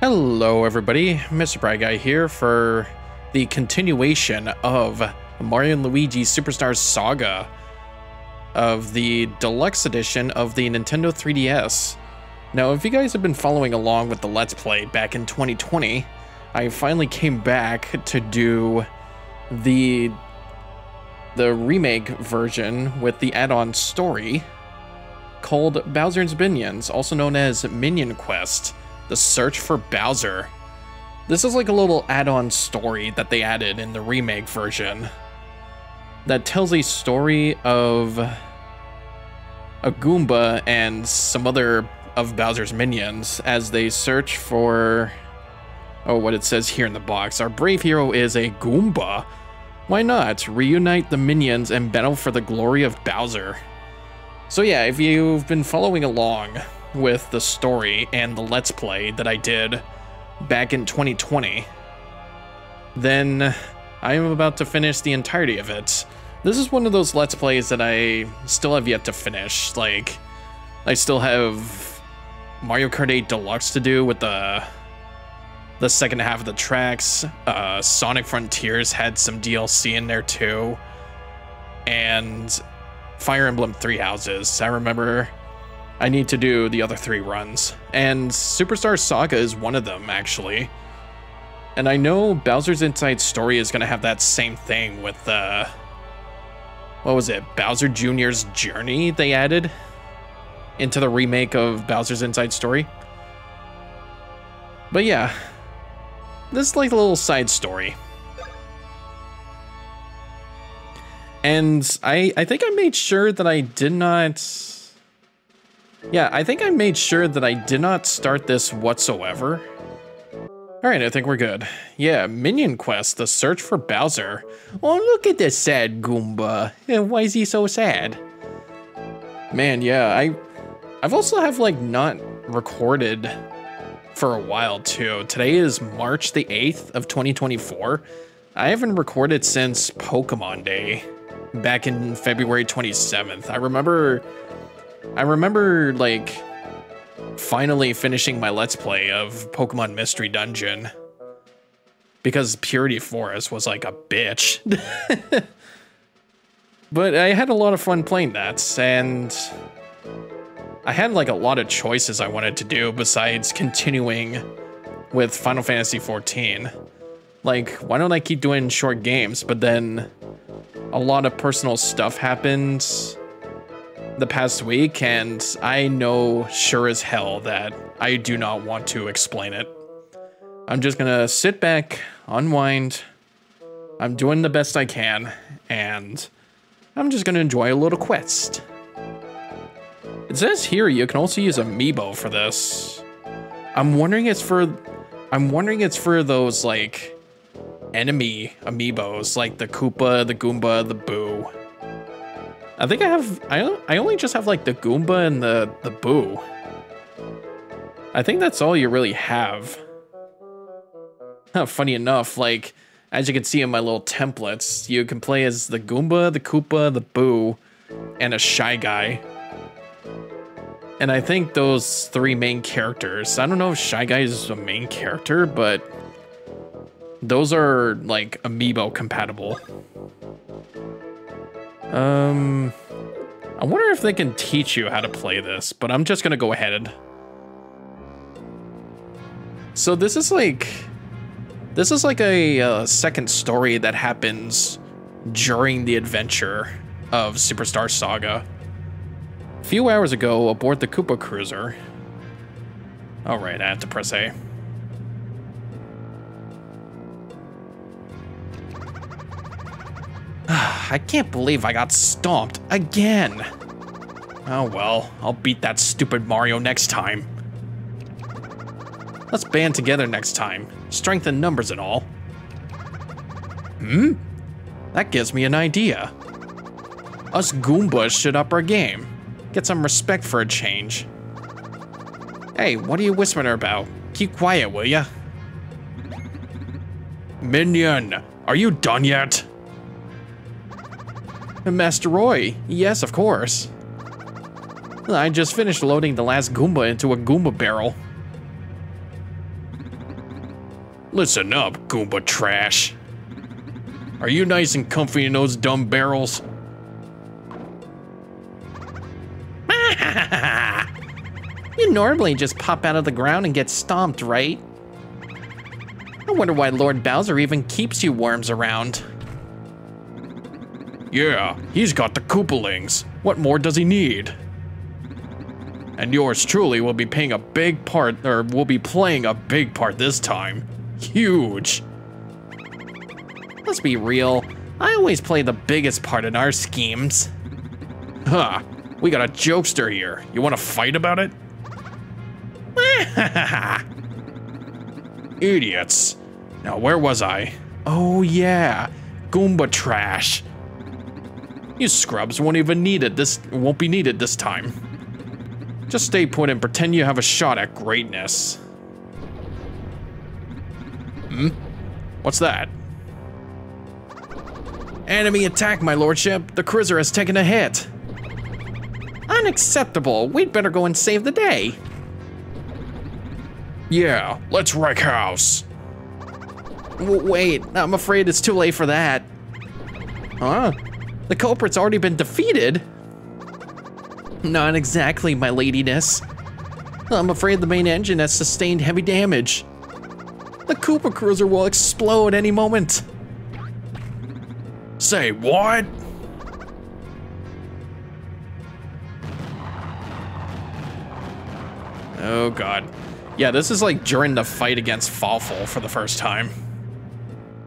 Hello everybody, Mr. BriGuy here for the continuation of Mario & Luigi Superstar Saga of the deluxe edition of the Nintendo 3DS. Now, if you guys have been following along with the Let's Play back in 2020, I finally came back to do the the remake version with the add-on story called Bowser's Minions, also known as Minion Quest, The Search for Bowser. This is like a little add-on story that they added in the remake version that tells a story of a Goomba and some other of Bowser's minions as they search for oh what it says here in the box. Our brave hero is a Goomba. Why not? Reunite the minions and battle for the glory of Bowser. So yeah, if you've been following along with the story and the Let's Play that I did back in 2020, then I am about to finish the entirety of it. This is one of those Let's Plays that I still have yet to finish. Like, I still have Mario Kart 8 Deluxe to do with the the second half of the tracks. Uh, Sonic Frontiers had some DLC in there too. And Fire Emblem Three Houses. I remember I need to do the other three runs. And Superstar Saga is one of them, actually. And I know Bowser's Inside Story is going to have that same thing with, uh, what was it, Bowser Jr.'s Journey they added into the remake of Bowser's Inside Story. But yeah, this is like a little side story. And I, I think I made sure that I did not... Yeah, I think I made sure that I did not start this whatsoever. Alright, I think we're good. Yeah, Minion Quest, the search for Bowser. Oh, look at this sad Goomba. Why is he so sad? Man, yeah, I... I've also have, like, not recorded for a while, too. Today is March the 8th of 2024. I haven't recorded since Pokemon Day back in February 27th. I remember... I remember, like, finally finishing my Let's Play of Pokemon Mystery Dungeon. Because Purity Forest was like a bitch. but I had a lot of fun playing that, and I had like a lot of choices I wanted to do besides continuing with Final Fantasy XIV. Like, why don't I keep doing short games? But then a lot of personal stuff happened the past week, and I know sure as hell that I do not want to explain it. I'm just gonna sit back, unwind. I'm doing the best I can, and I'm just gonna enjoy a little quest. It says here you can also use amiibo for this. I'm wondering it's for I'm wondering it's for those like enemy amiibos like the Koopa, the Goomba, the Boo. I think I have I I only just have like the Goomba and the the Boo. I think that's all you really have. Funny enough, like as you can see in my little templates, you can play as the Goomba, the Koopa, the Boo, and a Shy Guy. And I think those three main characters, I don't know if Shy Guy is a main character, but those are like amiibo compatible. Um, I wonder if they can teach you how to play this, but I'm just gonna go ahead. So this is like, this is like a, a second story that happens during the adventure of Superstar Saga. A few hours ago, aboard the Koopa Cruiser. All right, I have to press A. I can't believe I got stomped again. Oh well, I'll beat that stupid Mario next time. Let's band together next time. Strength in numbers and all. Hmm? That gives me an idea. Us Goombas should up our game. Get some respect for a change. Hey, what are you whispering about? Keep quiet, will ya? Minion, are you done yet? Master Roy, yes, of course. I just finished loading the last Goomba into a Goomba barrel. Listen up, Goomba trash. Are you nice and comfy in those dumb barrels? You normally just pop out of the ground and get stomped, right? I wonder why Lord Bowser even keeps you worms around. Yeah, he's got the Koopalings. What more does he need? And yours truly will be paying a big part, or will be playing a big part this time. Huge. Let's be real. I always play the biggest part in our schemes. Huh. We got a jokester here. You want to fight about it? Idiots. Now, where was I? Oh, yeah. Goomba trash. You scrubs won't even need it this won't be needed this time. Just stay put and pretend you have a shot at greatness. Hmm? What's that? Enemy attack, my lordship. The cruiser has taken a hit. Unacceptable. We'd better go and save the day. Yeah, let's wreck house. W wait, I'm afraid it's too late for that. Huh? The culprit's already been defeated? Not exactly, my ladiness. I'm afraid the main engine has sustained heavy damage. The Koopa Cruiser will explode any moment. Say what? Oh god. Yeah, this is like during the fight against Fawful for the first time.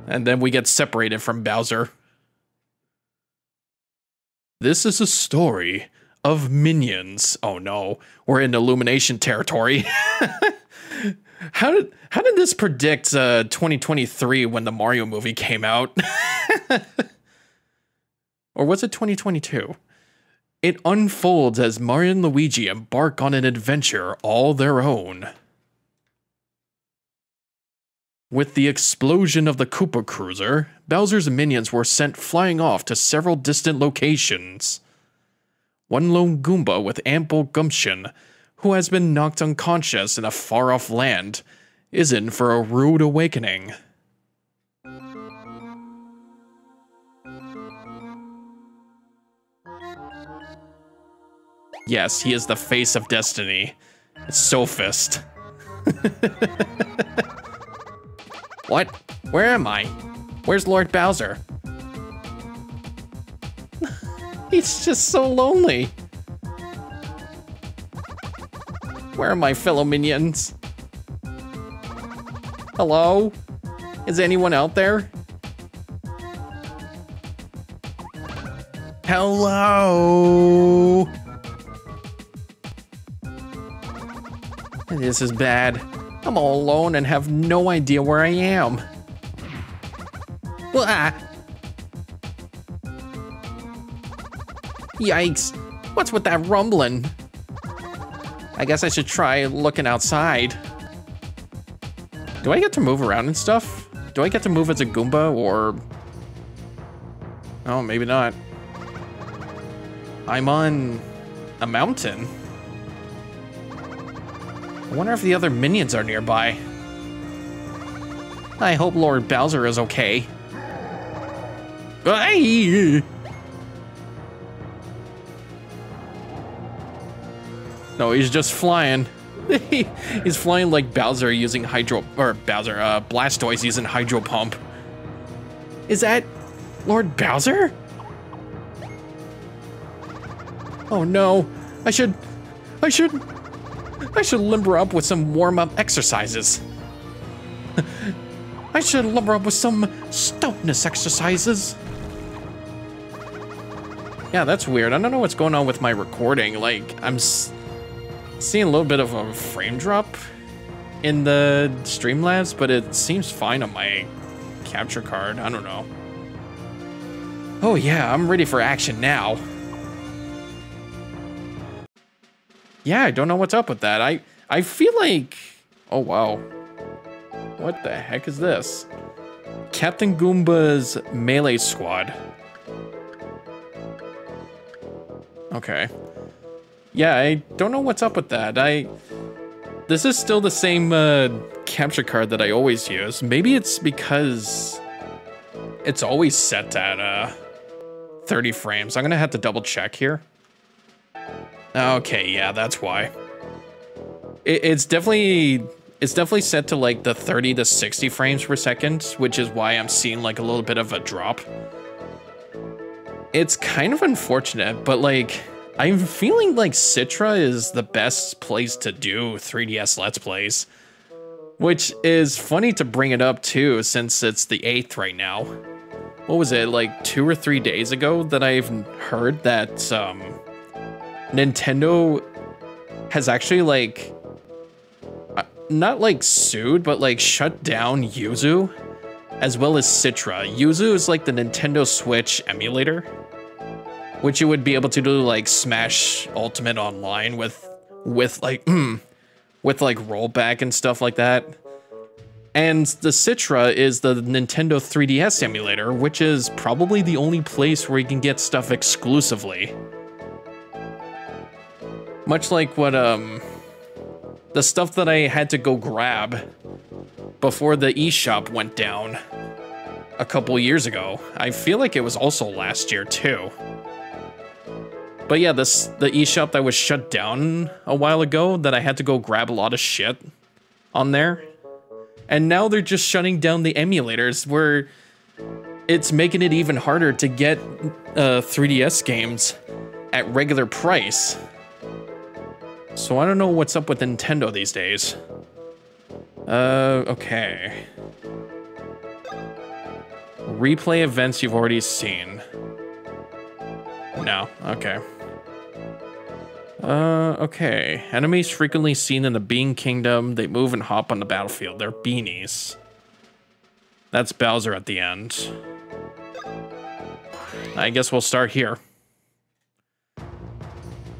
And then we get separated from Bowser. This is a story of minions. Oh no, we're in Illumination territory. how did how did this predict uh, 2023 when the Mario movie came out? or was it 2022? It unfolds as Mario and Luigi embark on an adventure all their own. With the explosion of the Koopa Cruiser, Bowser's minions were sent flying off to several distant locations. One lone Goomba with ample gumption, who has been knocked unconscious in a far off land, is in for a rude awakening. Yes, he is the face of destiny. Sophist. What? Where am I? Where's Lord Bowser? He's just so lonely. Where are my fellow minions? Hello? Is anyone out there? Hello? This is bad. I'm all alone and have no idea where I am. Ah. Yikes. What's with that rumbling? I guess I should try looking outside. Do I get to move around and stuff? Do I get to move as a Goomba or... Oh, maybe not. I'm on a mountain. I wonder if the other minions are nearby. I hope Lord Bowser is okay. No, he's just flying. he's flying like Bowser using Hydro, or Bowser, uh, Blastoise using Hydro Pump. Is that Lord Bowser? Oh no, I should, I should, I should limber up with some warm-up exercises. I should limber up with some stoutness exercises. Yeah, that's weird. I don't know what's going on with my recording. Like, I'm seeing a little bit of a frame drop in the Streamlabs, but it seems fine on my capture card. I don't know. Oh yeah, I'm ready for action now. Yeah, I don't know what's up with that. I I feel like Oh wow. What the heck is this? Captain Goomba's melee squad. Okay. Yeah, I don't know what's up with that. I This is still the same uh, capture card that I always use. Maybe it's because it's always set at uh, 30 frames. I'm gonna have to double check here. Okay, yeah, that's why. It, it's definitely it's definitely set to like the 30 to 60 frames per second, which is why I'm seeing like a little bit of a drop. It's kind of unfortunate, but like I'm feeling like Citra is the best place to do 3DS Let's Plays. Which is funny to bring it up too, since it's the 8th right now. What was it, like two or three days ago that I've heard that um, Nintendo has actually like, uh, not like sued, but like shut down Yuzu as well as Citra. Yuzu is like the Nintendo Switch emulator, which you would be able to do like Smash Ultimate Online with, with like, with like rollback and stuff like that. And the Citra is the Nintendo 3DS emulator, which is probably the only place where you can get stuff exclusively. Much like what, um, the stuff that I had to go grab before the eShop went down a couple years ago. I feel like it was also last year too. But yeah, this the eShop that was shut down a while ago that I had to go grab a lot of shit on there and now they're just shutting down the emulators where it's making it even harder to get uh, 3DS games at regular price. So I don't know what's up with Nintendo these days. Uh, okay. Replay events you've already seen. No, okay. Uh, okay. Enemies frequently seen in the Bean Kingdom. They move and hop on the battlefield. They're beanies. That's Bowser at the end. I guess we'll start here.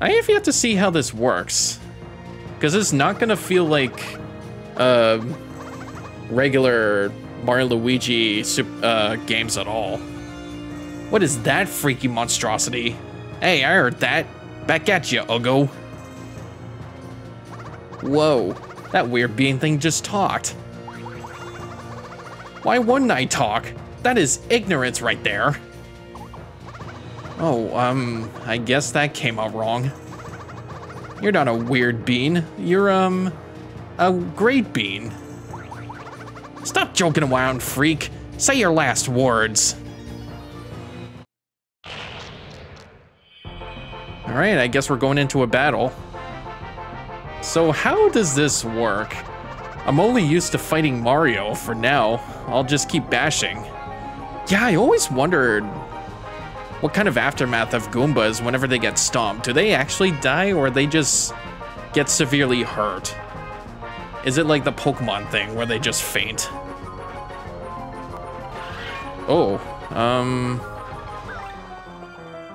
I have yet to see how this works. Because it's not going to feel like uh, regular Mario Luigi uh, games at all. What is that freaky monstrosity? Hey, I heard that. Back at you, Ugo. Whoa, that weird bean thing just talked. Why wouldn't I talk? That is ignorance right there. Oh, um, I guess that came out wrong. You're not a weird bean. You're, um, a great bean. Stop joking around, freak. Say your last words. All right, I guess we're going into a battle. So how does this work? I'm only used to fighting Mario for now. I'll just keep bashing. Yeah, I always wondered what kind of aftermath of Goombas whenever they get stomped. Do they actually die or they just get severely hurt? Is it like the Pokemon thing where they just faint? Oh, um...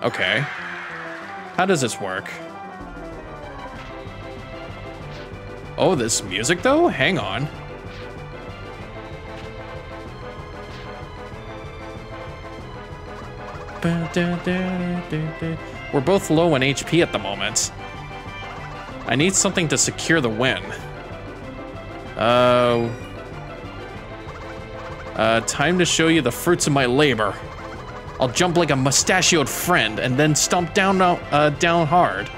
Okay. How does this work? Oh, this music though? Hang on. We're both low in HP at the moment. I need something to secure the win. Uh, uh, time to show you the fruits of my labor. I'll jump like a mustachioed friend and then stomp down, uh, down hard.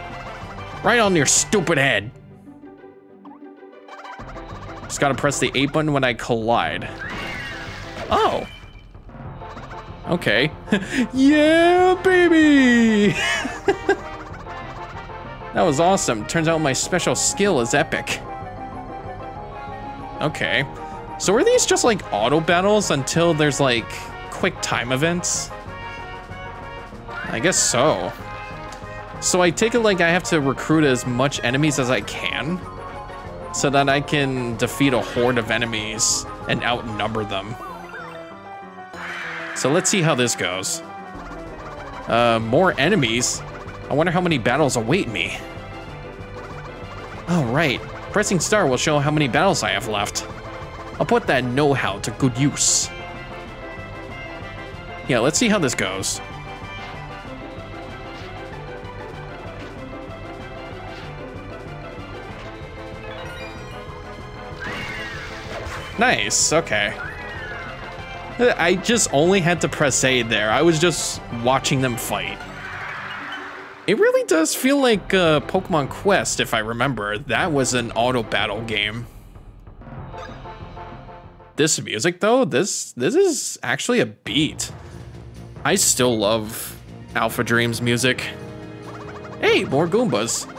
Right on your stupid head. Just gotta press the A button when I collide. Oh. Okay. yeah, baby! that was awesome. Turns out my special skill is epic. Okay. So are these just like auto battles until there's like quick time events? I guess so. So I take it like I have to recruit as much enemies as I can so that I can defeat a horde of enemies and outnumber them. So let's see how this goes. Uh, more enemies? I wonder how many battles await me. All right. Pressing star will show how many battles I have left. I'll put that know-how to good use. Yeah, let's see how this goes. Nice, okay. I just only had to press A there. I was just watching them fight. It really does feel like uh, Pokemon Quest, if I remember. That was an auto battle game. This music, though, this this is actually a beat. I still love AlphaDream's music. Hey, more Goombas.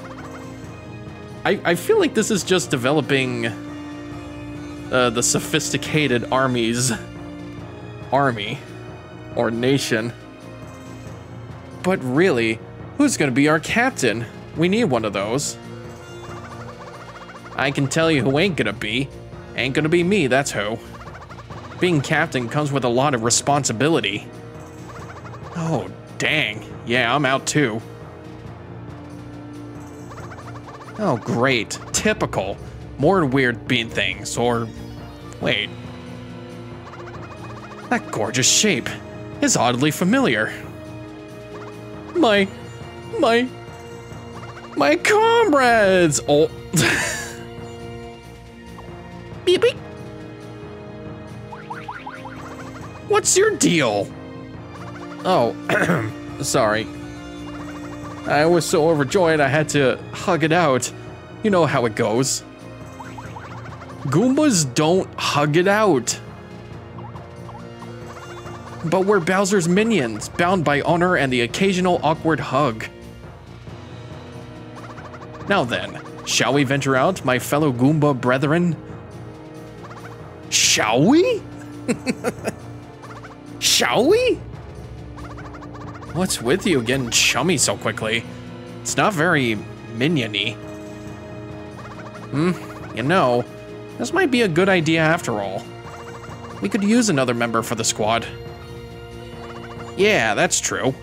I, I feel like this is just developing uh, the sophisticated armies army or nation. But really, who's gonna be our captain? We need one of those. I can tell you who ain't gonna be. Ain't gonna be me, that's who. Being captain comes with a lot of responsibility. Oh, dang. Yeah, I'm out too. Oh, great. Typical. More weird bean things, or... Wait. That gorgeous shape is oddly familiar. My... My... My comrades! Oh... beep beep. What's your deal? Oh, sorry. I was so overjoyed I had to hug it out. You know how it goes. Goombas don't hug it out. But we're Bowser's minions, bound by honor and the occasional awkward hug. Now then, shall we venture out, my fellow Goomba brethren? Shall we? shall we? What's with you getting chummy so quickly? It's not very miniony. Hmm, you know, this might be a good idea after all. We could use another member for the squad. Yeah, that's true.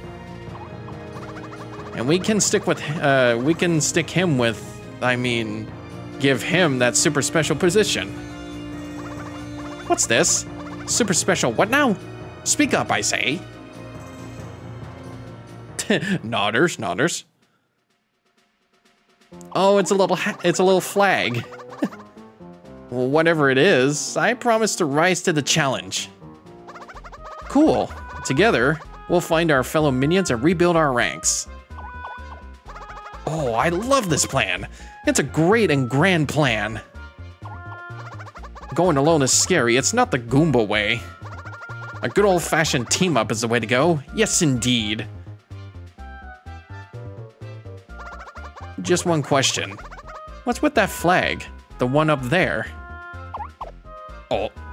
And we can stick with, uh, we can stick him with, I mean, give him that super special position. What's this? Super special what now? Speak up, I say. nodders, nodders. Oh, it's a little it's a little flag. Whatever it is, I promise to rise to the challenge. Cool. Together, we'll find our fellow minions and rebuild our ranks. Oh, I love this plan. It's a great and grand plan. Going alone is scary. It's not the Goomba way. A good old-fashioned team-up is the way to go. Yes, indeed. Just one question. What's with that flag? The one up there? Oh.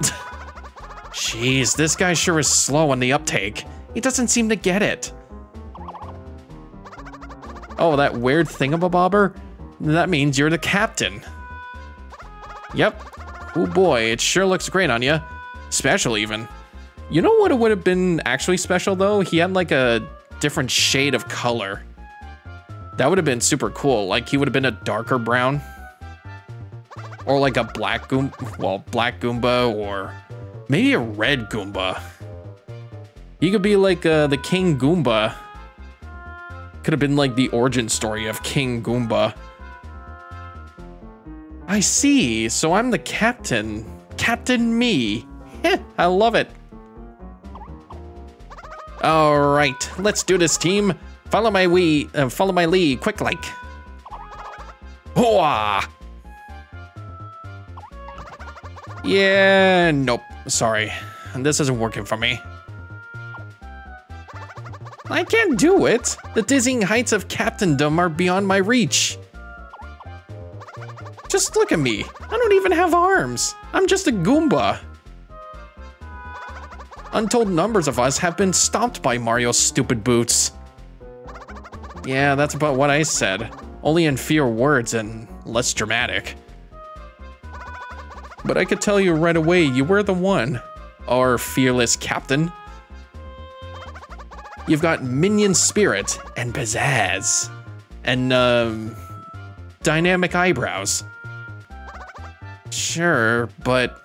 Jeez, this guy sure is slow on the uptake. He doesn't seem to get it. Oh, that weird thingamabobber? That means you're the captain. Yep. Oh boy, it sure looks great on you. Special even. You know what it would have been actually special though? He had like a different shade of color. That would have been super cool. Like he would have been a darker brown. Or like a black Goomba, well, black Goomba or maybe a red Goomba. He could be like uh, the King Goomba. Could have been like the origin story of King Goomba. I see, so I'm the captain. Captain me. I love it. All right, let's do this, team. Follow my we, uh, follow my lead, quick like. Hoa! Yeah, nope, sorry. This isn't working for me. I can't do it. The dizzying heights of captaindom are beyond my reach. Just look at me. I don't even have arms. I'm just a Goomba. Untold numbers of us have been stomped by Mario's stupid boots. Yeah, that's about what I said. Only in fewer words and less dramatic. But I could tell you right away you were the one. Our fearless captain. You've got minion spirit and pizzazz. And, um, dynamic eyebrows. Sure, but...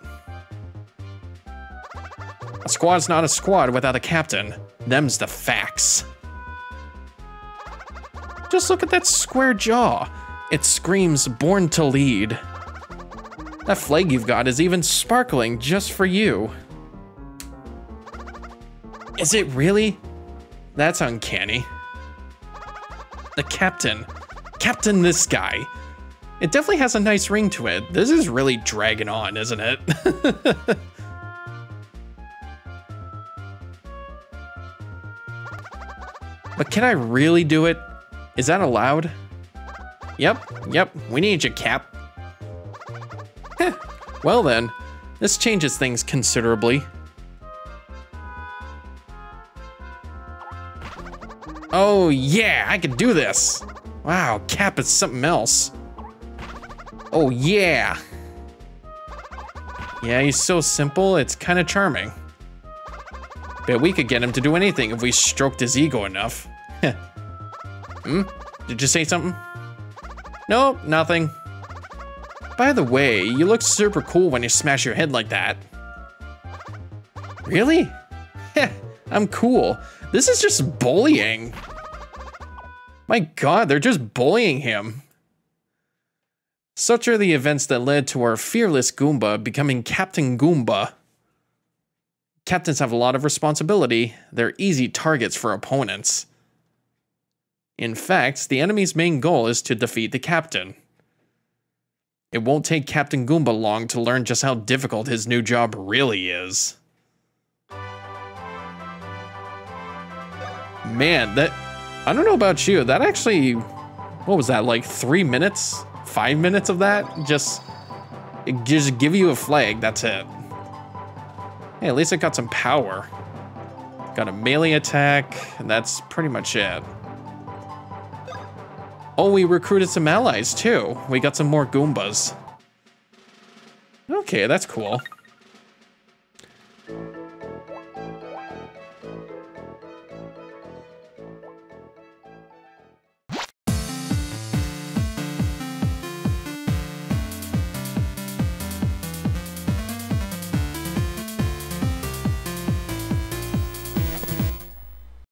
A squad's not a squad without a captain. Them's the facts. Just look at that square jaw. It screams born to lead. That flag you've got is even sparkling just for you. Is it really? That's uncanny. The captain. Captain this guy. It definitely has a nice ring to it. This is really dragging on, isn't it? but can I really do it? Is that allowed? Yep, yep, we need you, Cap. Well then, this changes things considerably. Oh yeah, I can do this. Wow, Cap is something else. Oh yeah. Yeah, he's so simple, it's kind of charming. Bet we could get him to do anything if we stroked his ego enough. hmm? Did you say something? Nope, nothing. By the way, you look super cool when you smash your head like that. Really? Heh, I'm cool. This is just bullying. My god, they're just bullying him. Such are the events that led to our fearless Goomba becoming Captain Goomba. Captains have a lot of responsibility. They're easy targets for opponents. In fact, the enemy's main goal is to defeat the captain. It won't take Captain Goomba long to learn just how difficult his new job really is. Man, that... I don't know about you, that actually... What was that, like three minutes? Five minutes of that? Just... Just give you a flag, that's it. Hey, at least it got some power. Got a melee attack, and that's pretty much it. Oh, we recruited some allies too. We got some more Goombas. Okay, that's cool.